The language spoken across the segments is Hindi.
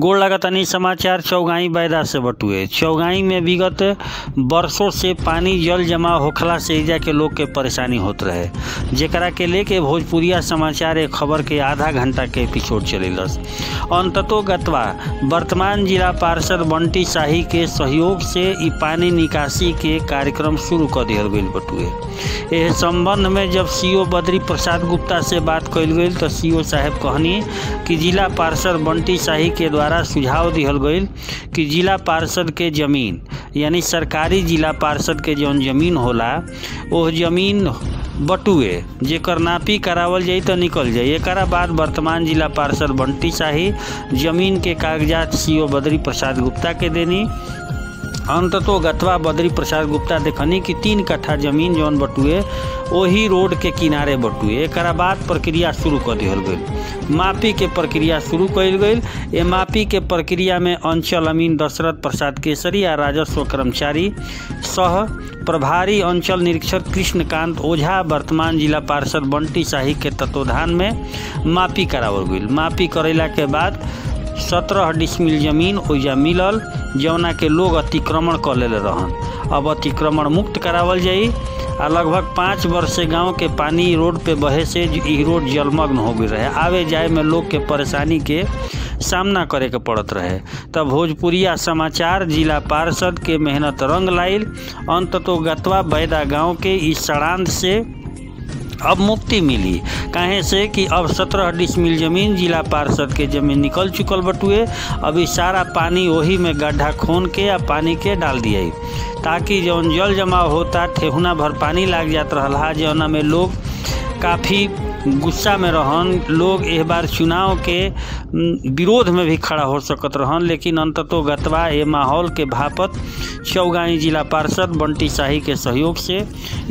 गोड़ लगतनी समाचार, चौगाई बैदा से बटुए। चौगाई में विगत वर्षों से पानी जल जमा होखला से एजा के लोग के परेशानी होत रहे। जेकरा के लेके भोजपुरिया समाचार एक खबर के आधा घंटा के एपिसोड चलेलस। अंततो गतवा वर्तमान जिला पार्षद बंटी शाही के सहयोग से ई पानी निकासी के कार्यक्रम शुरू कर दिहल गईल बटुए। एह संबंध में जब सीओ बद्री प्रसाद गुप्ता से बात कल गई तो सीओ साहब कहनी कि जिला पार्षद बंटी शाही के द्वारा सुझाव दिहल गई कि जिला पार्षद के ज़मीन, यानी सरकारी जिला पार्षद के जौन ज़मीन होला वो ज़मीन बटुए, जेकर नापी करावल जाई तो निकल जाए एक बाद वर्तमान जिला पार्षद बंटी शाही ज़मीन के कागजात सीओ बद्री प्रसाद गुप्ता के देनी अंततो गतवा बद्री प्रसाद गुप्ता देखनी कि तीन कट्ठा ज़मीन जौन बटुए वही रोड के किनारे बटुए। एक बाद प्रक्रिया शुरू कर दिहल गईल मापी के प्रक्रिया शुरू कल गईल ए मापी के प्रक्रिया में अंचल अमीन दशरथ प्रसाद केसरी आ राजस्व कर्मचारी, सह प्रभारी अंचल निरीक्षक कृष्णकांत ओझा, वर्तमान जिला पार्षद बंटी शाही के तत्वाधान में मापी करावल गईल मापी करेला के बाद सत्रह डिसमिल ज़मीन ओइजा मिलल जौना के लोग अतिक्रमण कर लेले रहन। अब अतिक्रमण मुक्त करावल जाई, आ लगभग पाँच वर्ष से गाँव के पानी रोड पे बहे से रोड जलमग्न हो गई रहे। आवे जाए में लोग के परेशानी के सामना करे के पड़त रहे। तब भोजपुरिया समाचार, जिला पार्षद के मेहनत रंग लाइल। अंततो गतवा बैदा गाँव के इस सड़ांध से अब मुक्ति मिली। कहें से कि अब सत्रह डिसमिल ज़मीन जिला पार्षद के ज़मीन निकल चुकल बटुए। अभी सारा पानी वही में गड्ढा खोन के या पानी के डाल दिए। ताकि जौन जल जमाव होता ठेहुना भर पानी लाग जात रहा जौना में लोग काफ़ी गुस्सा में रहन, लोग एह बार चुनाव के विरोध में भी खड़ा हो सकत रहन, लेकिन अंततो गतवा ए माहौल के भापत चौगाई जिला पार्षद बंटी शाही के सहयोग से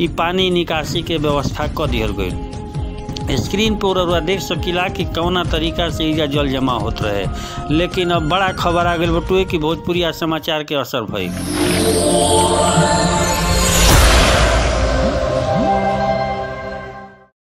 ई पानी निकासी के व्यवस्था कर दिहल गई स्क्रीन पर देख सकीला कि कौना तरीका से इजा जल जमा होत रहे। लेकिन अब बड़ा खबर आ गई बटुए कि भोजपुरिया समाचार के असर भई